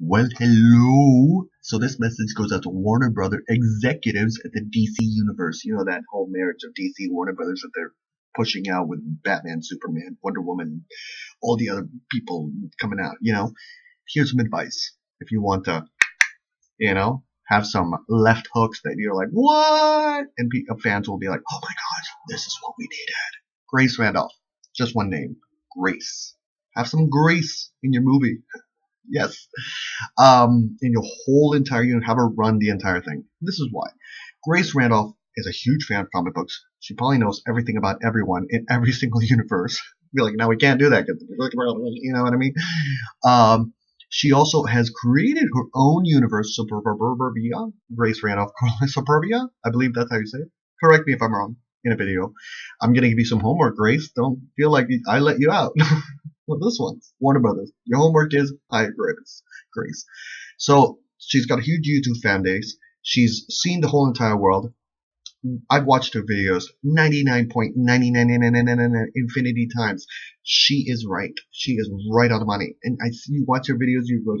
Well, hello. So this message goes out to Warner Brother executives at the DC universe. You know that whole marriage of DC Warner Brothers that they're pushing out with Batman, Superman, Wonder Woman, all the other people coming out. You know, here's some advice if you want to, you know, have some left hooks that you're like, what? And uh, fans will be like, oh my gosh, this is what we needed. Grace Randolph. Just one name. Grace. Have some grace in your movie. Yes. Um, in your whole entire unit, have her run the entire thing. This is why. Grace Randolph is a huge fan of comic books. She probably knows everything about everyone in every single universe. Be like, now we can't do that you know what I mean. Um, she also has created her own universe, Supurbia. Grace Randolph, Supurbia. I believe that's how you say it. Correct me if I'm wrong in a video. I'm gonna give you some homework, Grace. Don't feel like I let you out. well, this one, Warner Brothers. Your homework is hire Grace. Grace. So she's got a huge YouTube fan base. She's seen the whole entire world. I've watched her videos 99.999999 infinity times. She is right. She is right on the money. And I see you watch her videos, you go,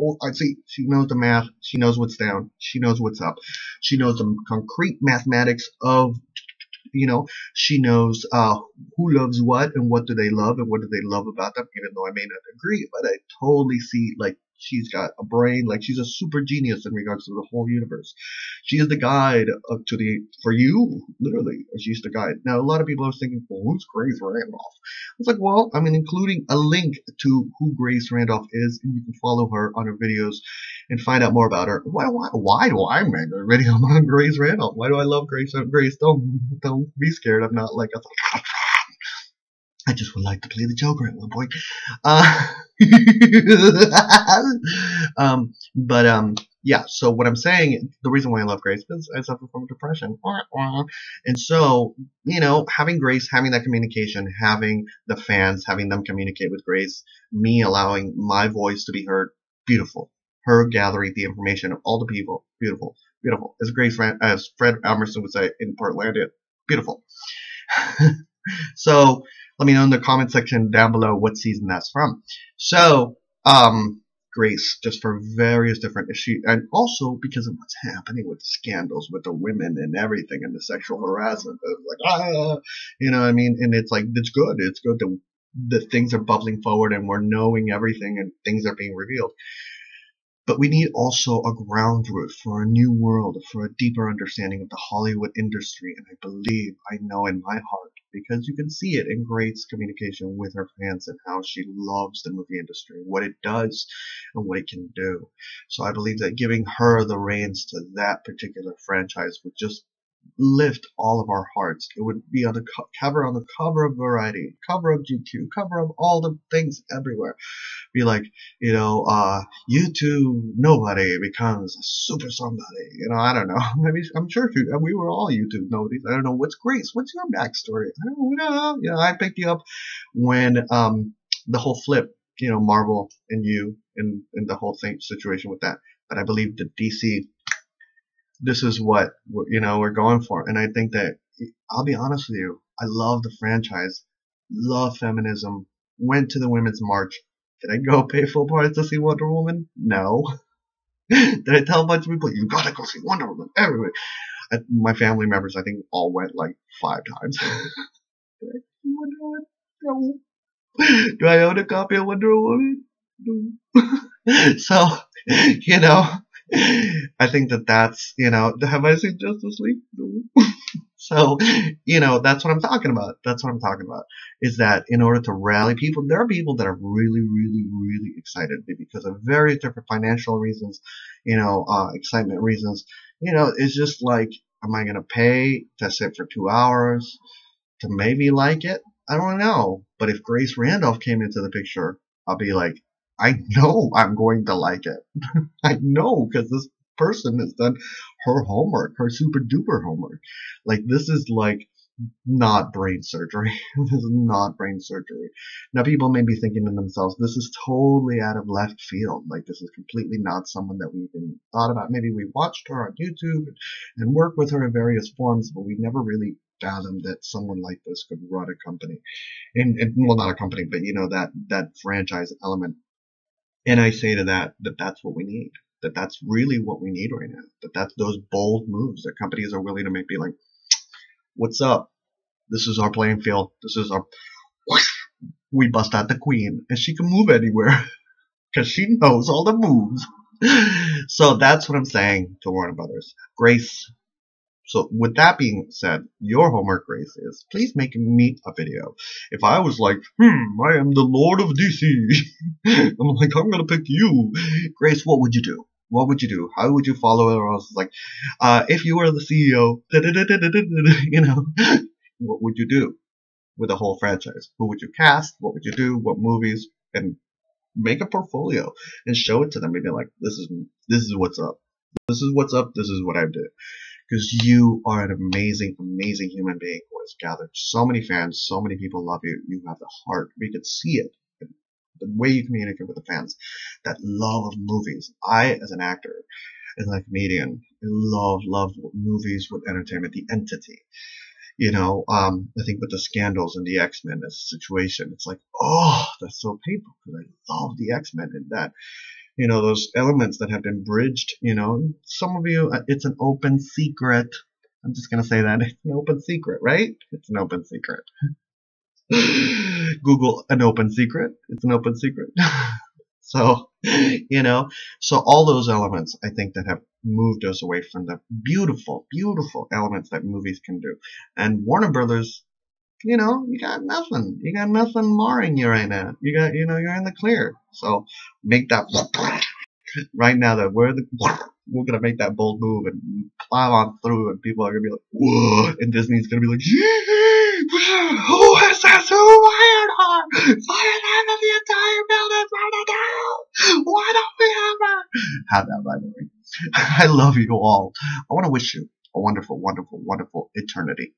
oh, I see. She knows the math. She knows what's down. She knows what's up. She knows the concrete mathematics of, you know, she knows uh, who loves what and what do they love and what do they love about them. Even though I may not agree, but I totally see like she's got a brain like she's a super genius in regards to the whole universe she is the guide to the for you literally she's the guide now a lot of people are thinking well who's grace randolph it's like well i mean including a link to who grace randolph is and you can follow her on her videos and find out more about her why why, why do i make a video on grace randolph why do i love grace grace don't don't be scared i'm not like a I just would like to play the Joker at one point. Uh, um, but um, yeah. So what I'm saying, the reason why I love Grace is I suffer from depression, and so you know, having Grace, having that communication, having the fans, having them communicate with Grace, me allowing my voice to be heard, beautiful. Her gathering the information of all the people, beautiful, beautiful. As Grace, as Fred Armisen would say in Portlandia, beautiful. so let me know in the comment section down below what season that's from. So, um, Grace, just for various different issues, and also because of what's happening with scandals with the women and everything, and the sexual harassment. Like, ah, you know, what I mean, and it's like it's good. It's good that the things are bubbling forward, and we're knowing everything, and things are being revealed. But we need also a ground root for a new world, for a deeper understanding of the Hollywood industry. And I believe, I know in my heart, because you can see it in Grace's communication with her fans and how she loves the movie industry, what it does and what it can do. So I believe that giving her the reins to that particular franchise would just lift all of our hearts. It would be on the co- cover on the cover of Variety, cover of GQ, cover of all the things everywhere. Be like, you know, uh, YouTube nobody becomes a super somebody. You know, I don't know. Maybe I'm sure you, we were all YouTube nobodies. I don't know what's Grace. What's your backstory? I don't know. You know, I picked you up when um the whole flip. You know, Marvel and you and and the whole thing situation with that. But I believe the DC this is what you know we're going for. And I think that I'll be honest with you, I love the franchise, love feminism. Went to the Women's March. Did I go pay full price to see Wonder Woman? No. Did I tell a bunch of people you gotta go see Wonder Woman everywhere? I, my family members, I think, all went like five times. Wonder Woman? No. Do I own a copy of Wonder Woman? No. so, you know, I think that that's, you know, have I seen Justice League? No. so, you know, that's what I'm talking about. That's what I'm talking about. Is that in order to rally people, there are people that are really, really, really excited because of various different financial reasons, you know, uh, excitement reasons. You know, it's just like, am I going to pay to sit for two hours to maybe like it? I don't know. But if Grace Randolph came into the picture, I'll be like, I know I'm going to like it. I know because this person has done her homework, her super duper homework. Like this is like not brain surgery. this is not brain surgery. Now people may be thinking to themselves, this is totally out of left field. Like this is completely not someone that we've been thought about. Maybe we watched her on YouTube and worked with her in various forms, but we never really fathomed that someone like this could run a company. And, and well not a company, but you know, that that franchise element And I say to that that that's what we need. That that's really what we need right now. That that's those bold moves that companies are willing to make. Be like, what's up? This is our playing field. This is our. We bust out the queen, and she can move anywhere because she knows all the moves. so that's what I'm saying to Warner Brothers. Grace. So with that being said, your homework, Grace, is please make me a video. If I was like, hmm, I am the Lord of DC, I'm like, I'm gonna pick you, Grace. What would you do? What would you do? How would you follow? Or else like, uh, if you were the CEO, you know, what would you do with the whole franchise? Who would you cast? What would you do? What movies? And make a portfolio and show it to them and be like, this is this is what's up. This is what's up. This is what I did. Because you are an amazing, amazing human being who has gathered so many fans, so many people love you. You have the heart. We could see it. The way you communicate with the fans, that love of movies. I, as an actor, as a comedian, love, love movies with entertainment, the entity you know, um, I think with the scandals and the X Men as a situation, it's like, oh, that's so painful because I love the X Men and that, you know, those elements that have been bridged. You know, some of you, uh, it's an open secret. I'm just gonna say that it's an open secret, right? It's an open secret. Google an open secret. It's an open secret. so, you know, so all those elements I think that have moved us away from the beautiful, beautiful elements that movies can do. And Warner Brothers, you know, you got nothing. You got nothing marring you right now. You got, you know, you're in the clear. So make that right now that we're the we're gonna make that bold move and plow on through, and people are gonna be like, "Whoa!" and Disney's gonna be like, "Who is this? Who hired her? Fire in the entire building right now! Why don't we have her?" Have that rivalry. I love you all. I want to wish you a wonderful, wonderful, wonderful eternity.